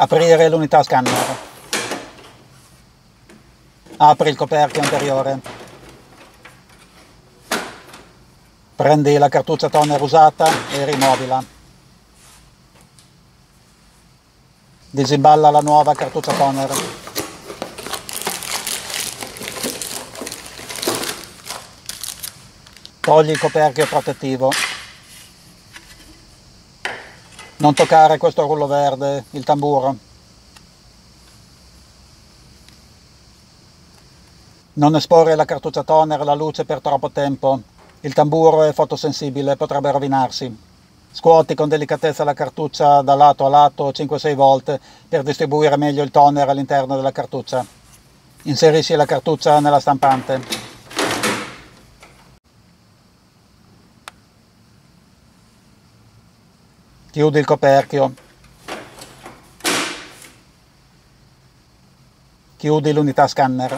Aprire l'unità scanner. Apri il coperchio anteriore. Prendi la cartuccia toner usata e rimuovila. Disimballa la nuova cartuccia toner. Togli il coperchio protettivo. Non toccare questo rullo verde, il tamburo. Non esporre la cartuccia toner alla luce per troppo tempo. Il tamburo è fotosensibile, potrebbe rovinarsi. Scuoti con delicatezza la cartuccia da lato a lato 5-6 volte per distribuire meglio il toner all'interno della cartuccia. Inserisci la cartuccia nella stampante. Chiudi il coperchio. Chiudi l'unità scanner.